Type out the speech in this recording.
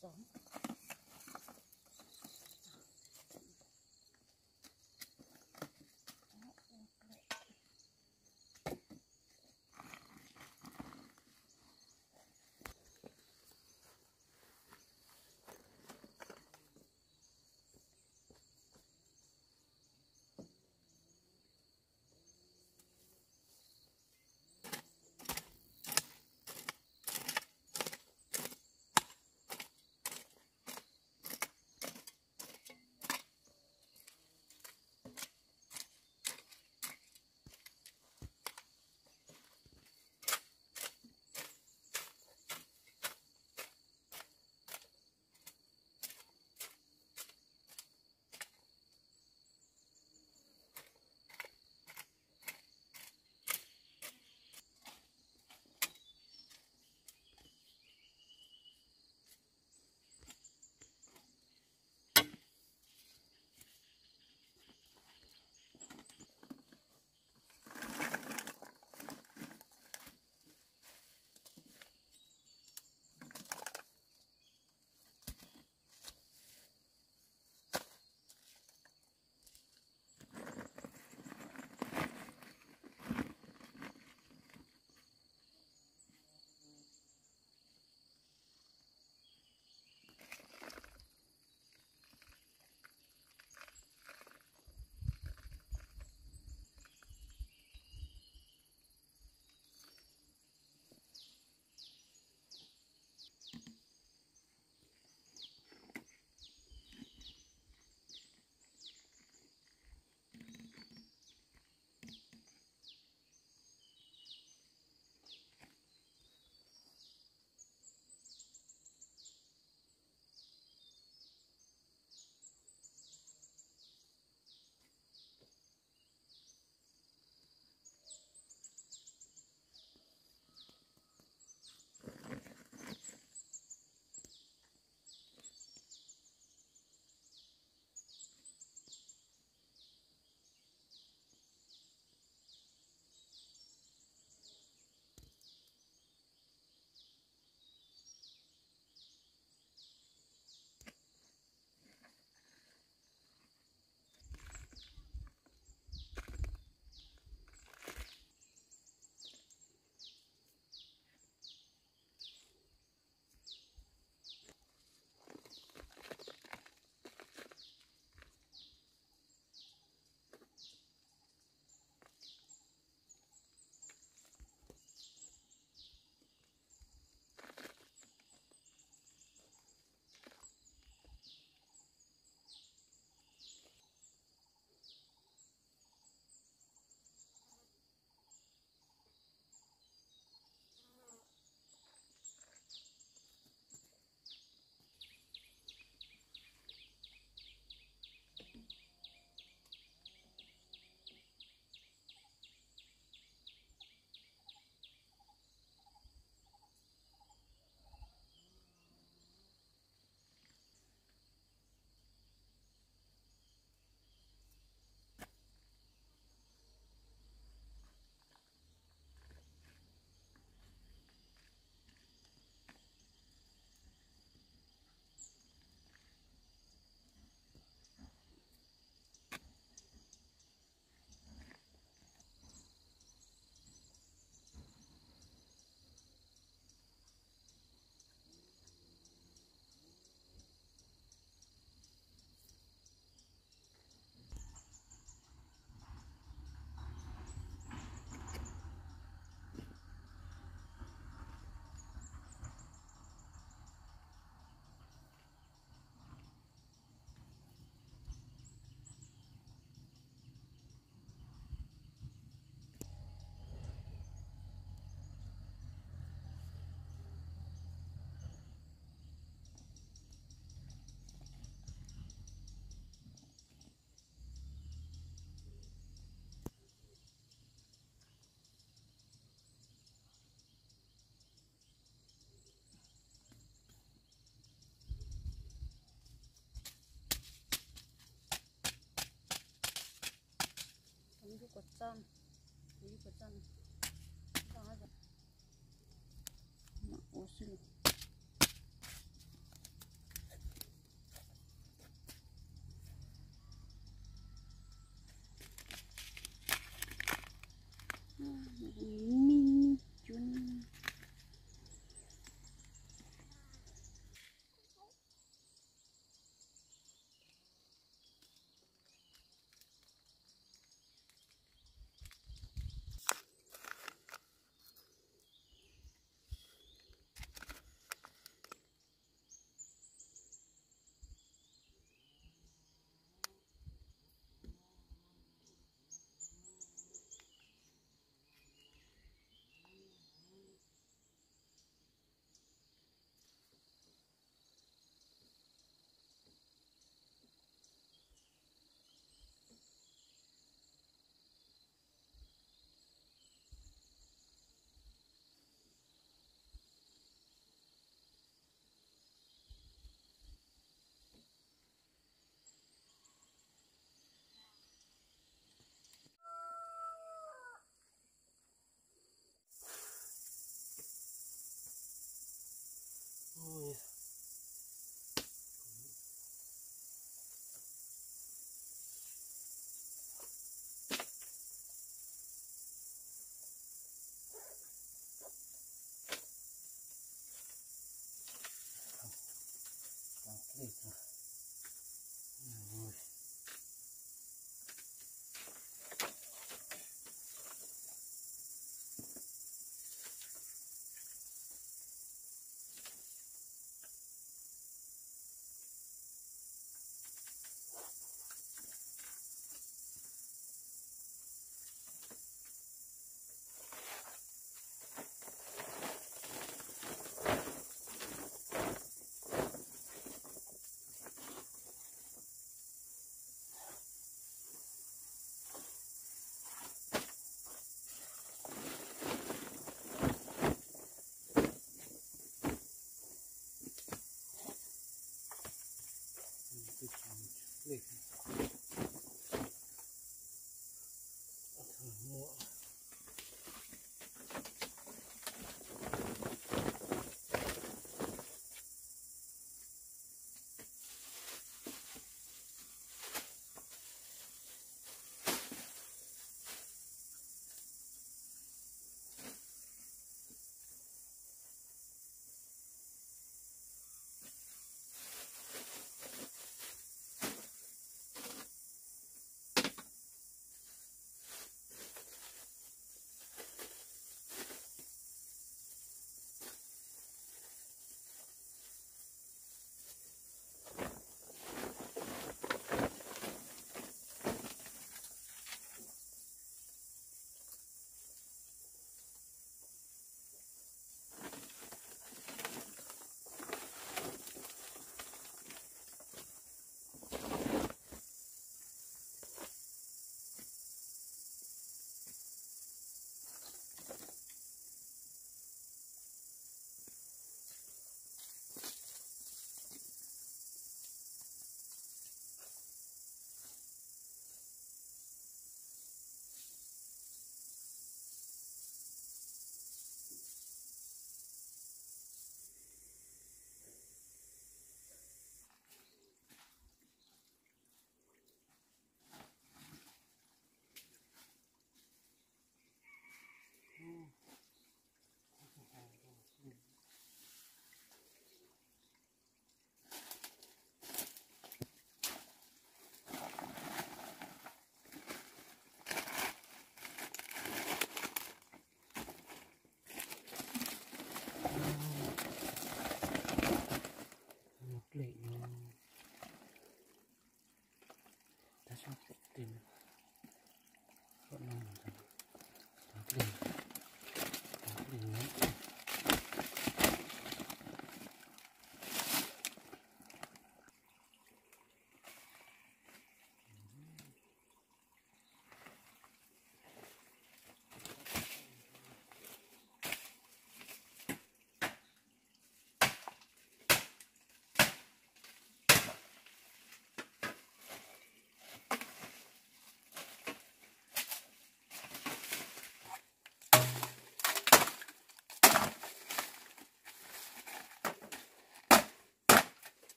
走 kocan ini kocan kita aja nak usil hmm.